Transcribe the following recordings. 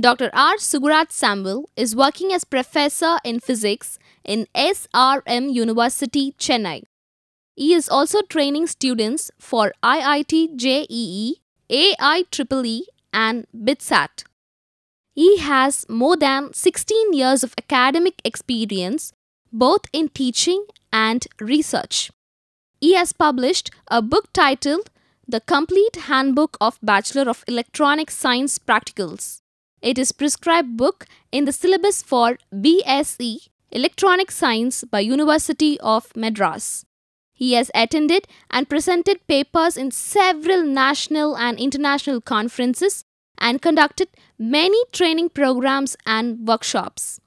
Dr. R. Sugurat Samuel is working as professor in physics in SRM University, Chennai. He is also training students for IIT JEE, AIEEE, and BITSAT. He has more than 16 years of academic experience both in teaching and research. He has published a book titled The Complete Handbook of Bachelor of Electronic Science Practicals. It is prescribed book in the syllabus for BSc Electronic Science by University of Madras. He has attended and presented papers in several national and international conferences and conducted many training programs and workshops.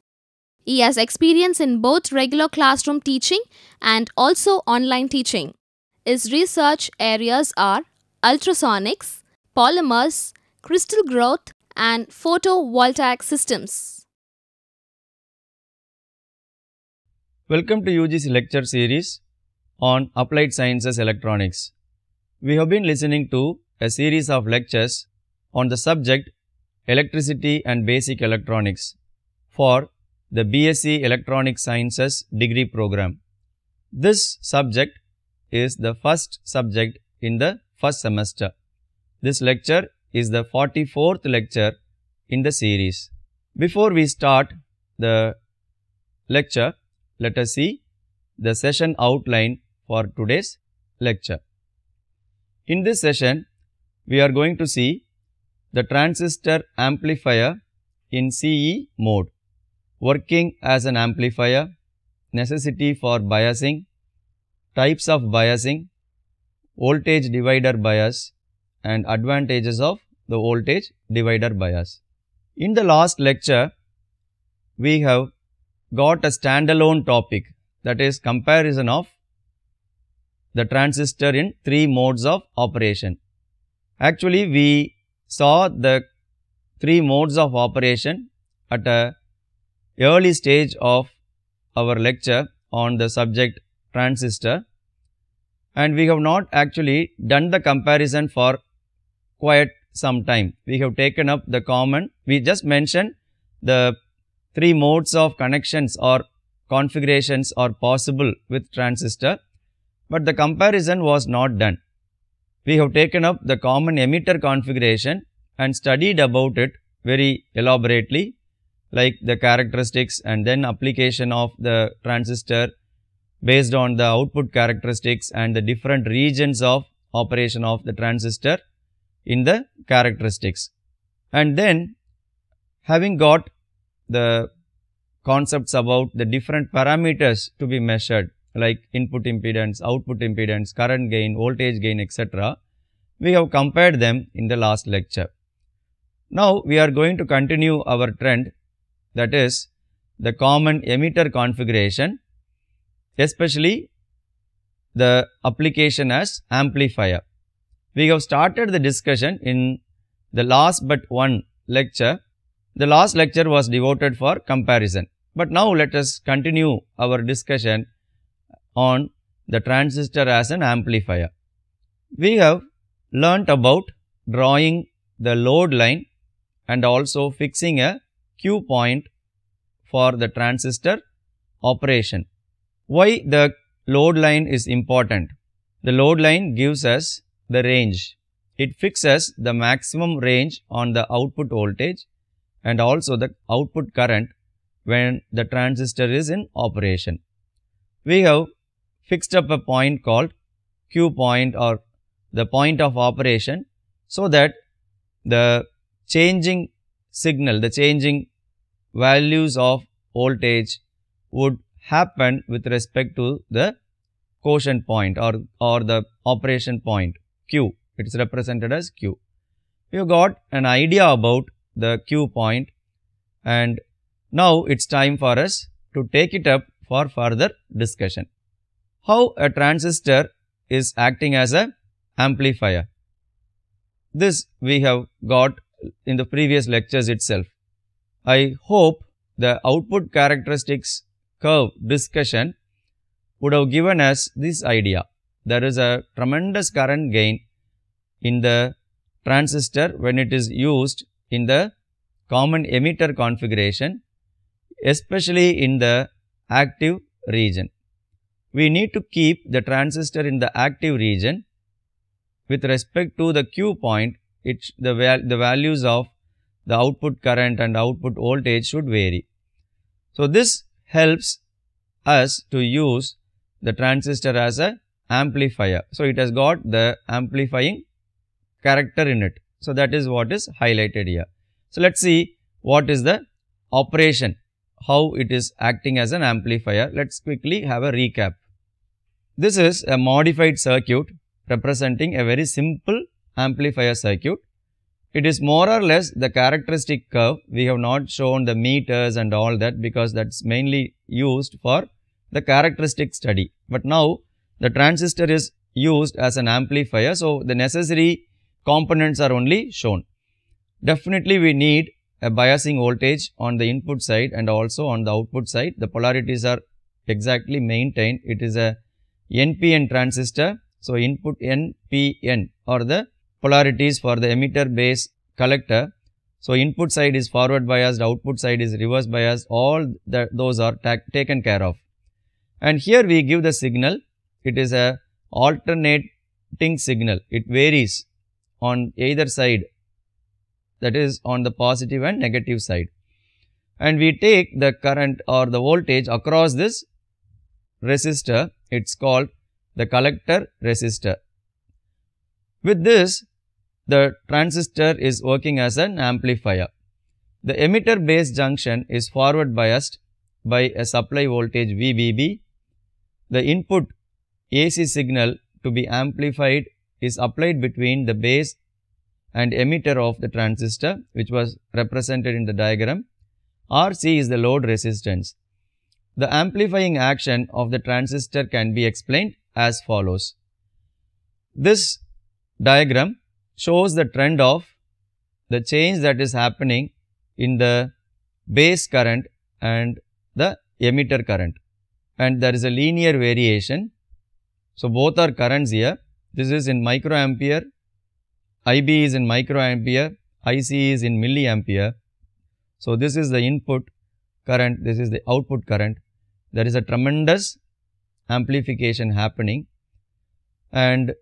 He has experience in both regular classroom teaching and also online teaching. His research areas are ultrasonics, polymers, crystal growth, and photovoltaic systems. Welcome to UGC lecture series on Applied Sciences Electronics. We have been listening to a series of lectures on the subject Electricity and Basic Electronics for the BSc Electronic Sciences degree program. This subject is the first subject in the first semester. This lecture is the 44th lecture in the series. Before we start the lecture, let us see the session outline for today's lecture. In this session, we are going to see the transistor amplifier in CE mode working as an amplifier, necessity for biasing, types of biasing, voltage divider bias and advantages of the voltage divider bias. In the last lecture, we have got a standalone topic that is comparison of the transistor in three modes of operation. Actually, we saw the three modes of operation at a early stage of our lecture on the subject transistor and we have not actually done the comparison for quite some time. We have taken up the common, we just mentioned the three modes of connections or configurations are possible with transistor, but the comparison was not done. We have taken up the common emitter configuration and studied about it very elaborately like the characteristics and then application of the transistor based on the output characteristics and the different regions of operation of the transistor in the characteristics. And then having got the concepts about the different parameters to be measured like input impedance, output impedance, current gain, voltage gain etc. We have compared them in the last lecture. Now, we are going to continue our trend that is the common emitter configuration especially the application as amplifier. We have started the discussion in the last but one lecture. The last lecture was devoted for comparison, but now let us continue our discussion on the transistor as an amplifier. We have learnt about drawing the load line and also fixing a Q point for the transistor operation. Why the load line is important? The load line gives us the range. It fixes the maximum range on the output voltage and also the output current when the transistor is in operation. We have fixed up a point called Q point or the point of operation so that the changing signal, the changing values of voltage would happen with respect to the quiescent point or, or the operation point Q. It is represented as Q. You got an idea about the Q point and now it is time for us to take it up for further discussion. How a transistor is acting as a amplifier. This we have got in the previous lectures itself. I hope the output characteristics curve discussion would have given us this idea. There is a tremendous current gain in the transistor when it is used in the common emitter configuration, especially in the active region. We need to keep the transistor in the active region with respect to the Q point, it, the, val the values of the output current and output voltage should vary. So, this helps us to use the transistor as a amplifier. So, it has got the amplifying character in it. So, that is what is highlighted here. So, let us see what is the operation, how it is acting as an amplifier. Let us quickly have a recap. This is a modified circuit representing a very simple amplifier circuit. It is more or less the characteristic curve. We have not shown the meters and all that because that is mainly used for the characteristic study. But now the transistor is used as an amplifier. So, the necessary components are only shown. Definitely we need a biasing voltage on the input side and also on the output side. The polarities are exactly maintained. It is a NPN transistor. So, input NPN or the polarities for the emitter base collector. So, input side is forward biased, output side is reverse biased, all that those are taken care of. And here we give the signal, it is a alternating signal, it varies on either side that is on the positive and negative side. And we take the current or the voltage across this resistor, it is called the collector resistor. With this, the transistor is working as an amplifier. The emitter base junction is forward biased by a supply voltage VBB the input AC signal to be amplified is applied between the base and emitter of the transistor which was represented in the diagram. RC is the load resistance. The amplifying action of the transistor can be explained as follows. This diagram shows the trend of the change that is happening in the base current and the emitter current and there is a linear variation. So, both are currents here. This is in microampere, IB is in microampere, IC is in milliampere. So, this is the input current, this is the output current. There is a tremendous amplification happening and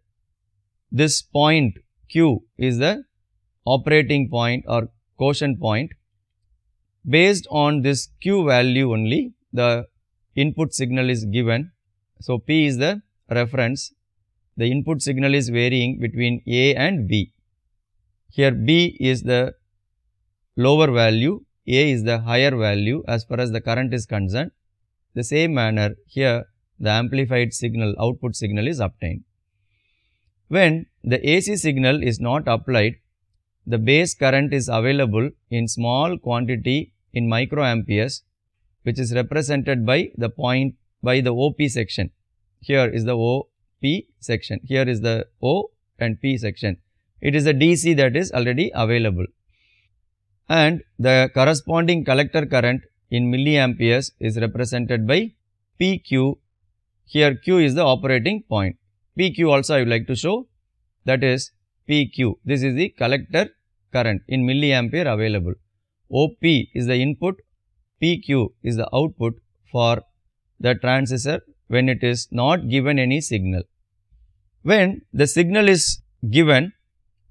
this point Q is the operating point or quiescent point. Based on this Q value only, the input signal is given. So, P is the reference, the input signal is varying between A and B. Here B is the lower value, A is the higher value as far as the current is concerned. The same manner here the amplified signal output signal is obtained. When the AC signal is not applied, the base current is available in small quantity in microamperes which is represented by the point by the OP section. Here is the OP section, here is the O and P section. It is a DC that is already available. And the corresponding collector current in milliamperes is represented by PQ. Here Q is the operating point. PQ also I would like to show that is PQ. This is the collector current in milliampere available. OP is the input PQ is the output for the transistor when it is not given any signal. When the signal is given,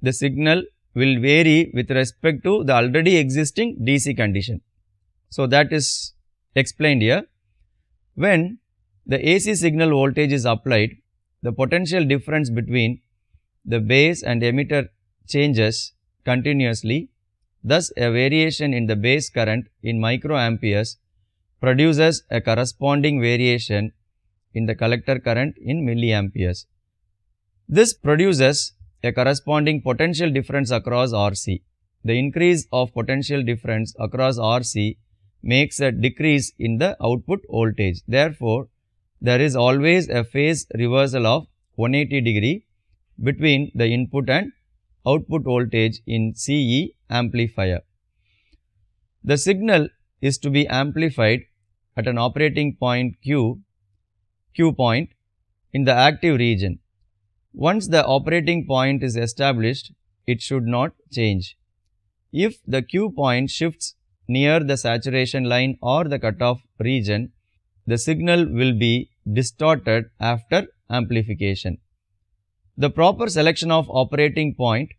the signal will vary with respect to the already existing DC condition. So, that is explained here. When the AC signal voltage is applied, the potential difference between the base and emitter changes continuously Thus, a variation in the base current in microamperes produces a corresponding variation in the collector current in milliamperes. This produces a corresponding potential difference across RC. The increase of potential difference across RC makes a decrease in the output voltage. Therefore, there is always a phase reversal of 180 degree between the input and output voltage in CE amplifier. The signal is to be amplified at an operating point Q, Q point in the active region. Once the operating point is established, it should not change. if the Q point shifts near the saturation line or the cutoff region, the signal will be distorted after amplification. The proper selection of operating point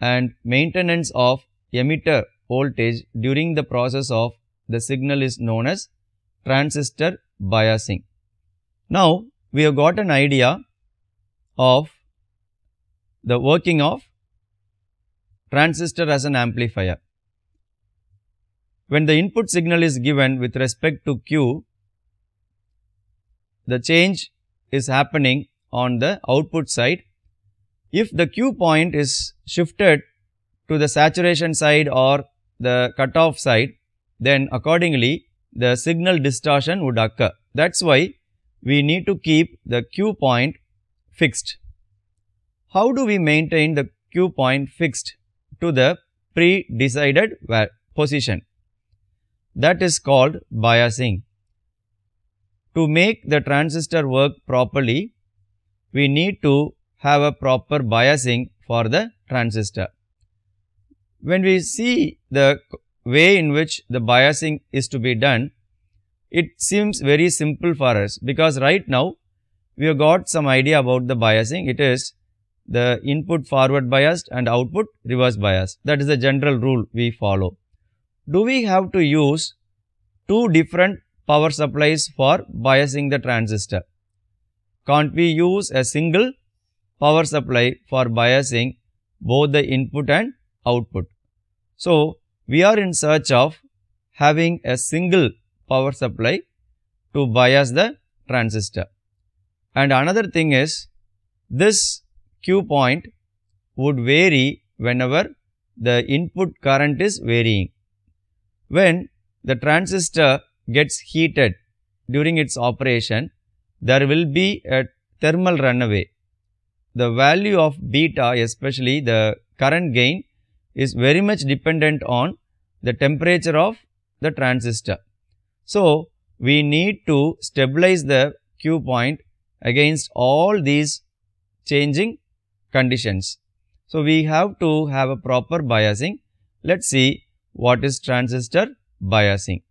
and maintenance of emitter voltage during the process of the signal is known as transistor biasing. Now, we have got an idea of the working of transistor as an amplifier. When the input signal is given with respect to Q, the change is happening on the output side. If the Q point is shifted to the saturation side or the cutoff side, then accordingly the signal distortion would occur. That is why we need to keep the Q point fixed. How do we maintain the Q point fixed to the pre-decided position? That is called biasing. To make the transistor work properly, we need to have a proper biasing for the transistor. When we see the way in which the biasing is to be done, it seems very simple for us because right now we have got some idea about the biasing. It is the input forward biased and output reverse biased. That is the general rule we follow. Do we have to use two different power supplies for biasing the transistor? Can't we use a single power supply for biasing both the input and output? So, we are in search of having a single power supply to bias the transistor. And another thing is this Q point would vary whenever the input current is varying. When the transistor gets heated during its operation, there will be a thermal runaway. The value of beta, especially the current gain, is very much dependent on the temperature of the transistor. So, we need to stabilize the Q point against all these changing conditions. So, we have to have a proper biasing. Let us see what is transistor biasing.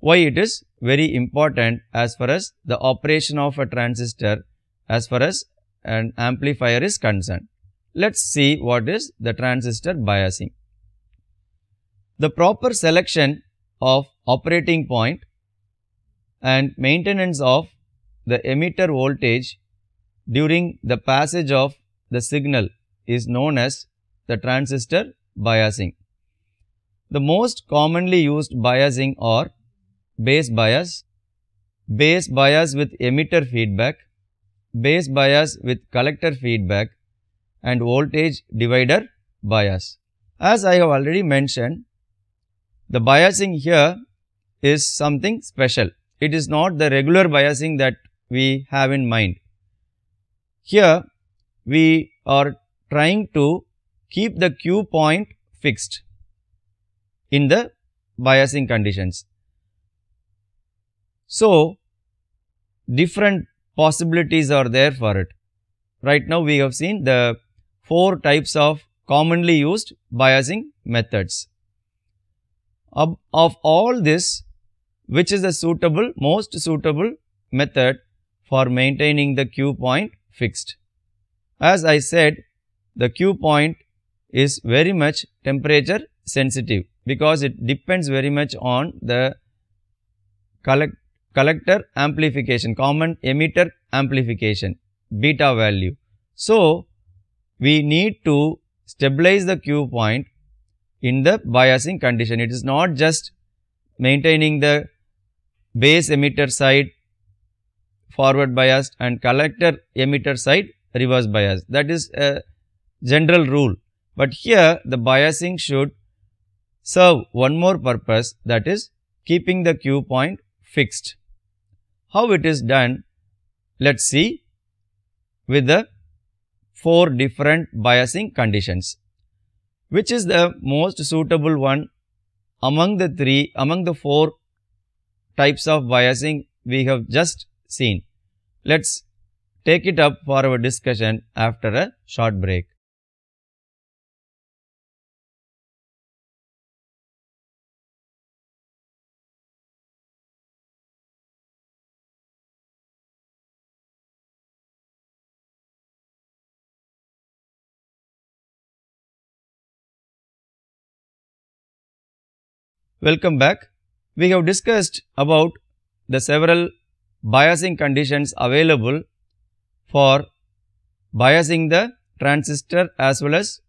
Why it is very important as far as the operation of a transistor as far as an amplifier is concerned. Let us see what is the transistor biasing. The proper selection of operating point and maintenance of the emitter voltage during the passage of the signal is known as the transistor biasing. The most commonly used biasing are base bias, base bias with emitter feedback, base bias with collector feedback and voltage divider bias. As I have already mentioned, the biasing here is something special. It is not the regular biasing that we have in mind. Here, we are trying to keep the Q point fixed in the biasing conditions. So, different possibilities are there for it. Right now, we have seen the four types of commonly used biasing methods. Of, of all this, which is the suitable, most suitable method for maintaining the Q point fixed? As I said, the Q point is very much temperature sensitive because it depends very much on the collect, collector amplification, common emitter amplification, beta value. So, we need to stabilize the Q point in the biasing condition. It is not just maintaining the base emitter side forward biased and collector emitter side reverse bias. That is a general rule. But here the biasing should serve one more purpose that is keeping the Q point fixed. How it is done? Let us see with the four different biasing conditions. Which is the most suitable one among the three, among the four types of biasing we have just seen? Let us take it up for our discussion after a short break. Welcome back. We have discussed about the several biasing conditions available for biasing the transistor as well as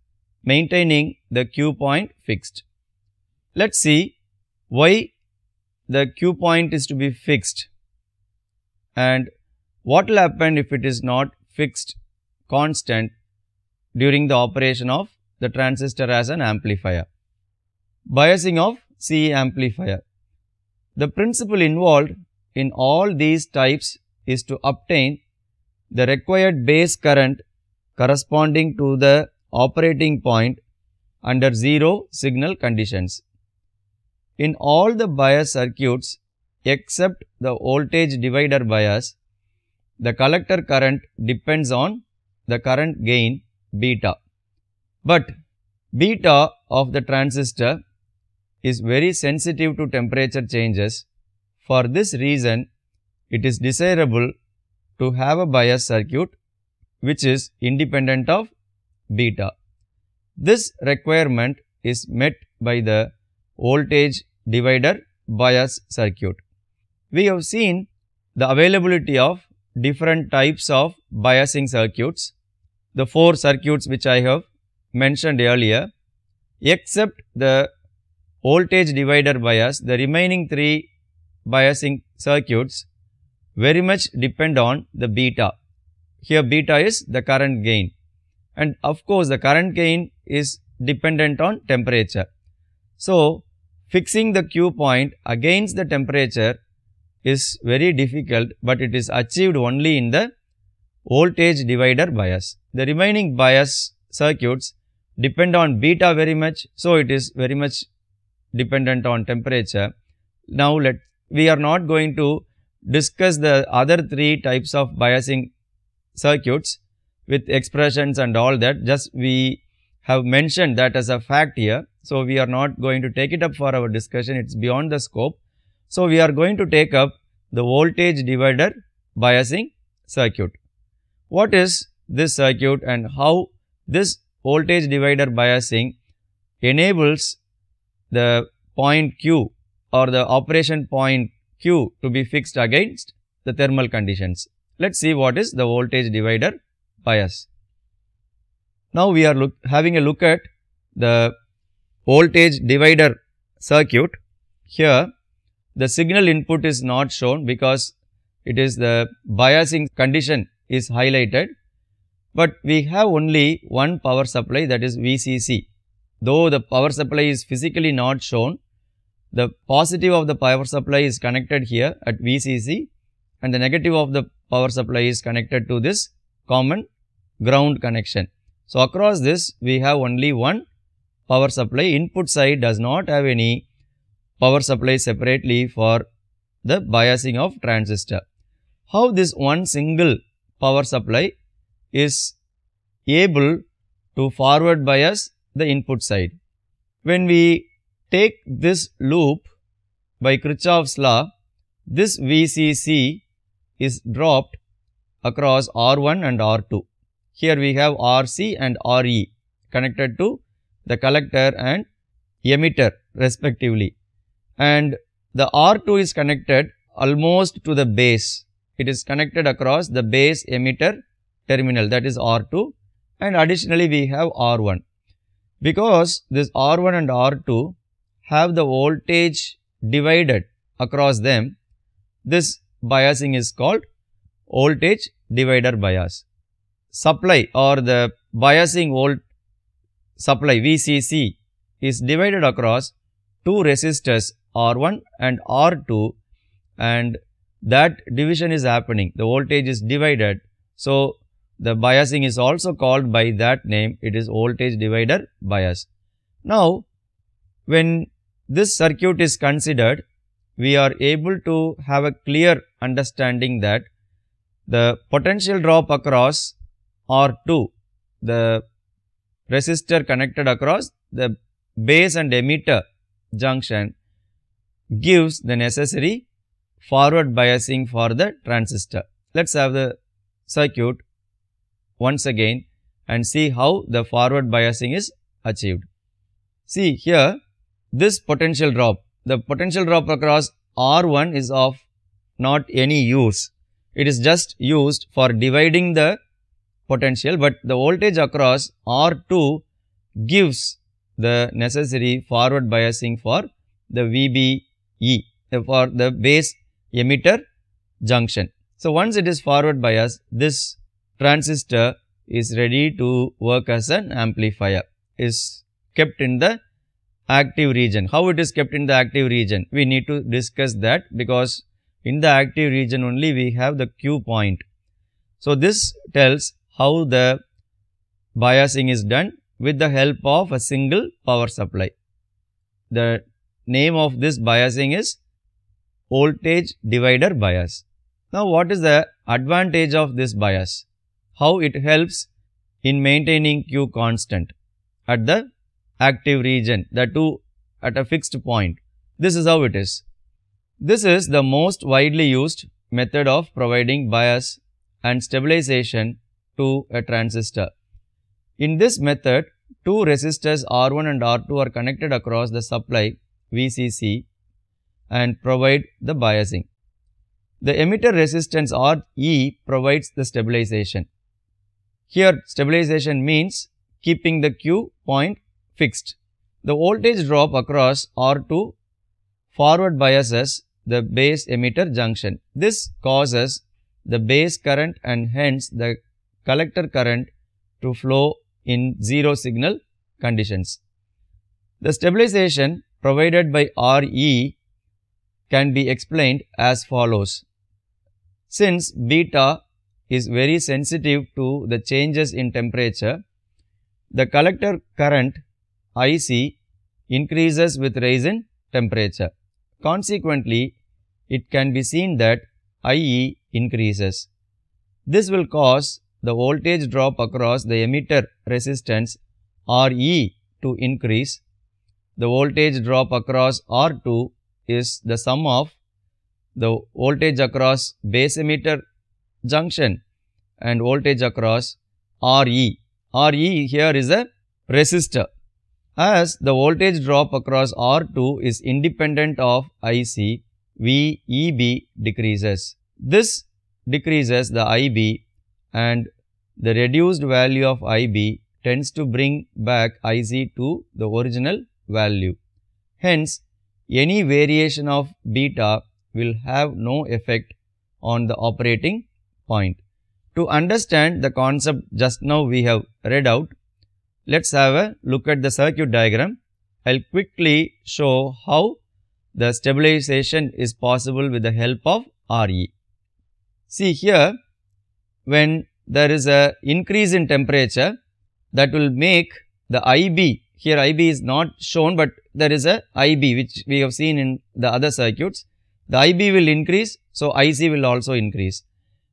maintaining the Q point fixed. Let us see why the Q point is to be fixed and what will happen if it is not fixed constant during the operation of the transistor as an amplifier. Biasing of CE amplifier. The principle involved in all these types is to obtain the required base current corresponding to the operating point under zero signal conditions. In all the bias circuits except the voltage divider bias, the collector current depends on the current gain beta. But beta of the transistor is very sensitive to temperature changes. For this reason, it is desirable to have a bias circuit which is independent of beta. This requirement is met by the voltage divider bias circuit. We have seen the availability of different types of biasing circuits, the four circuits which I have mentioned earlier, except the voltage divider bias, the remaining three biasing circuits very much depend on the beta. Here beta is the current gain and of course the current gain is dependent on temperature. So, fixing the Q point against the temperature is very difficult, but it is achieved only in the voltage divider bias. The remaining bias circuits depend on beta very much, so it is very much dependent on temperature. Now, let we are not going to discuss the other three types of biasing circuits with expressions and all that just we have mentioned that as a fact here. So, we are not going to take it up for our discussion it is beyond the scope. So, we are going to take up the voltage divider biasing circuit. What is this circuit and how this voltage divider biasing enables the point Q or the operation point Q to be fixed against the thermal conditions. Let us see what is the voltage divider bias. Now, we are look, having a look at the voltage divider circuit. Here, the signal input is not shown because it is the biasing condition is highlighted, but we have only one power supply that is VCC. Though the power supply is physically not shown, the positive of the power supply is connected here at VCC and the negative of the power supply is connected to this common ground connection. So, across this we have only one power supply input side does not have any power supply separately for the biasing of transistor. How this one single power supply is able to forward bias the input side. When we take this loop by Kirchhoff's law, this VCC is dropped across R1 and R2. Here we have RC and RE connected to the collector and emitter respectively and the R2 is connected almost to the base. It is connected across the base emitter terminal that is R2 and additionally we have R1. Because this R1 and R2 have the voltage divided across them, this biasing is called voltage divider bias. Supply or the biasing volt supply VCC is divided across two resistors R1 and R2 and that division is happening, the voltage is divided. So, the biasing is also called by that name, it is voltage divider bias. Now, when this circuit is considered, we are able to have a clear understanding that the potential drop across R2, the resistor connected across the base and emitter junction gives the necessary forward biasing for the transistor. Let us have the circuit once again and see how the forward biasing is achieved. See here this potential drop the potential drop across R1 is of not any use. It is just used for dividing the potential, but the voltage across R2 gives the necessary forward biasing for the VBE, for the base emitter junction. So, once it is forward bias, this transistor is ready to work as an amplifier, is kept in the active region. How it is kept in the active region? We need to discuss that because in the active region only we have the Q point. So, this tells how the biasing is done with the help of a single power supply. The name of this biasing is voltage divider bias. Now, what is the advantage of this bias? How it helps in maintaining Q constant at the active region, the two at a fixed point. This is how it is. This is the most widely used method of providing bias and stabilization to a transistor. In this method, two resistors R1 and R2 are connected across the supply VCC and provide the biasing. The emitter resistance RE provides the stabilization. Here stabilization means keeping the Q point fixed. The voltage drop across R2 forward biases the base emitter junction. This causes the base current and hence the collector current to flow in zero signal conditions. The stabilization provided by RE can be explained as follows. Since beta is very sensitive to the changes in temperature, the collector current IC increases with rise in temperature. Consequently, it can be seen that IE increases. This will cause the voltage drop across the emitter resistance RE to increase. The voltage drop across R2 is the sum of the voltage across base emitter junction and voltage across RE. RE here is a resistor. As the voltage drop across R2 is independent of IC, VEB decreases. This decreases the IB and the reduced value of IB tends to bring back IC to the original value. Hence, any variation of beta will have no effect on the operating point. To understand the concept just now we have read out, let us have a look at the circuit diagram. I will quickly show how the stabilization is possible with the help of RE. See here, when there is a increase in temperature that will make the IB, here IB is not shown, but there is a IB which we have seen in the other circuits the IB will increase, so IC will also increase.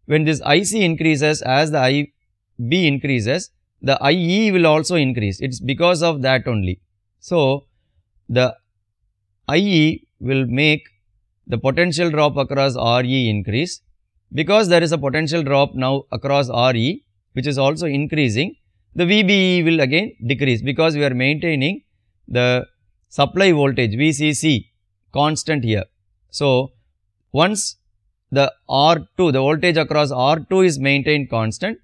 When this IC increases as the IB increases, the IE will also increase. It is because of that only. So, the IE will make the potential drop across RE increase. Because there is a potential drop now across RE, which is also increasing, the VBE will again decrease because we are maintaining the supply voltage VCC constant here. So, once the R2, the voltage across R2 is maintained constant,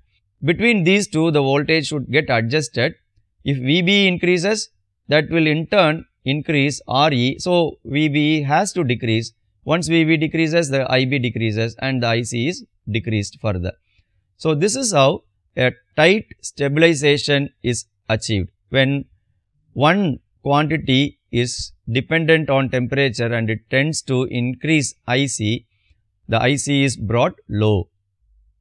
between these two the voltage should get adjusted. If VB increases, that will in turn increase RE. So, VB has to decrease. Once VB decreases, the IB decreases and the IC is decreased further. So, this is how a tight stabilization is achieved. When one quantity is dependent on temperature and it tends to increase IC, the IC is brought low.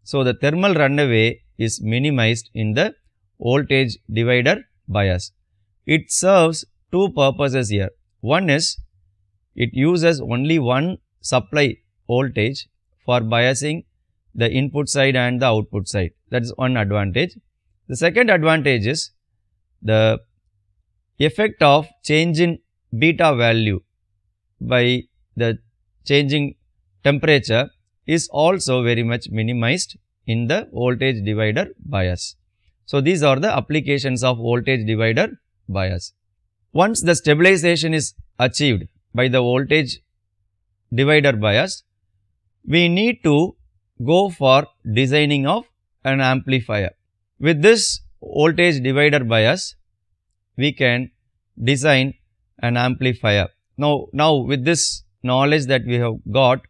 So, the thermal runaway is minimized in the voltage divider bias. It serves two purposes here. One is it uses only one supply voltage for biasing the input side and the output side. That is one advantage. The second advantage is the effect of change in beta value by the changing temperature is also very much minimized in the voltage divider bias. So, these are the applications of voltage divider bias. Once the stabilization is achieved, by the voltage divider bias, we need to go for designing of an amplifier. With this voltage divider bias, we can design an amplifier. Now, now with this knowledge that we have got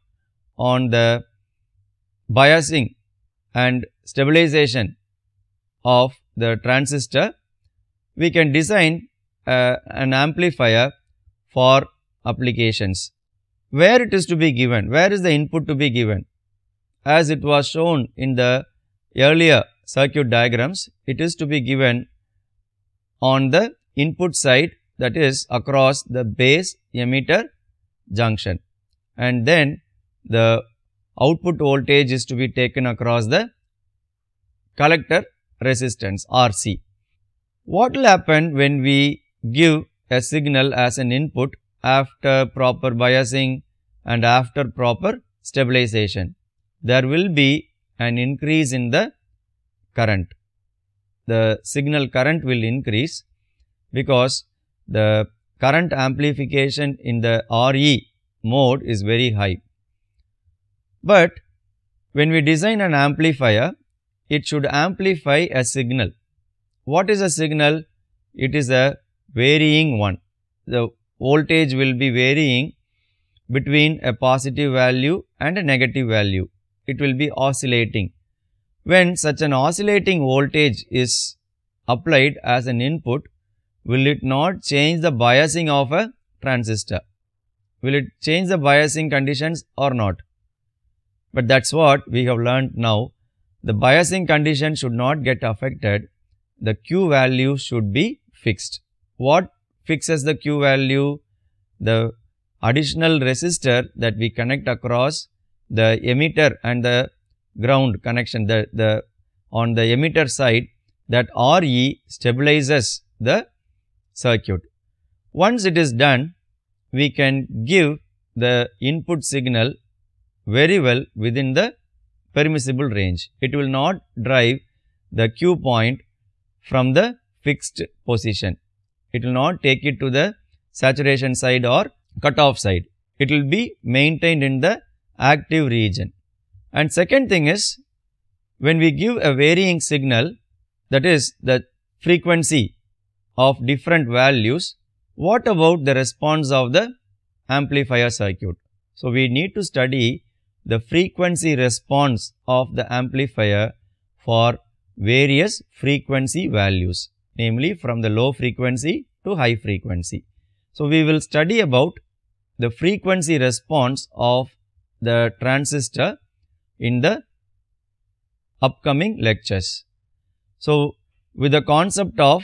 on the biasing and stabilization of the transistor, we can design uh, an amplifier for applications. Where it is to be given? Where is the input to be given? As it was shown in the earlier circuit diagrams, it is to be given on the input side that is across the base emitter junction and then the output voltage is to be taken across the collector resistance RC. What will happen when we give a signal as an input after proper biasing and after proper stabilization? There will be an increase in the current. The signal current will increase because the current amplification in the RE mode is very high. But when we design an amplifier, it should amplify a signal. What is a signal? It is a varying one. The voltage will be varying between a positive value and a negative value. It will be oscillating. When such an oscillating voltage is applied as an input, will it not change the biasing of a transistor? Will it change the biasing conditions or not? But that is what we have learned now. The biasing condition should not get affected. The Q value should be fixed. What fixes the Q value? The additional resistor that we connect across the emitter and the ground connection the, the on the emitter side that RE stabilizes the circuit. Once it is done, we can give the input signal very well within the permissible range. It will not drive the Q point from the fixed position. It will not take it to the saturation side or cutoff side. It will be maintained in the active region. And second thing is, when we give a varying signal, that is the frequency of different values, what about the response of the amplifier circuit? So, we need to study the frequency response of the amplifier for various frequency values, namely from the low frequency to high frequency. So, we will study about the frequency response of the transistor in the upcoming lectures. So, with the concept of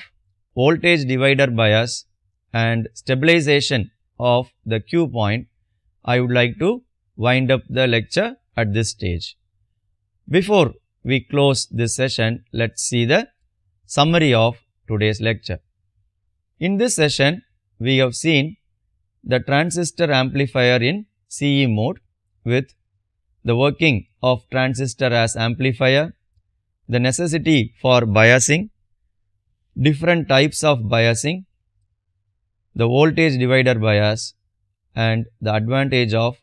voltage divider bias and stabilization of the Q point, I would like to wind up the lecture at this stage. Before we close this session, let us see the summary of today's lecture. In this session, we have seen the transistor amplifier in CE mode with the working of transistor as amplifier, the necessity for biasing, different types of biasing, the voltage divider bias and the advantage of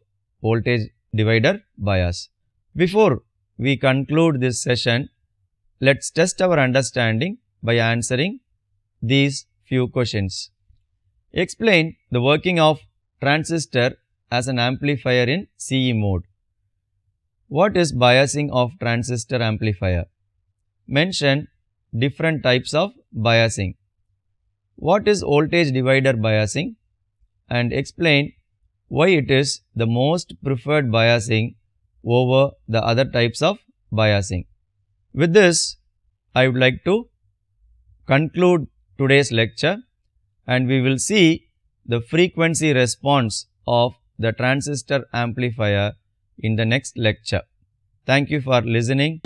voltage divider bias. Before we conclude this session, let us test our understanding by answering these few questions. Explain the working of transistor as an amplifier in CE mode. What is biasing of transistor amplifier? Mention different types of biasing. What is voltage divider biasing? And explain why it is the most preferred biasing over the other types of biasing. With this, I would like to conclude today's lecture and we will see the frequency response of the transistor amplifier in the next lecture. Thank you for listening.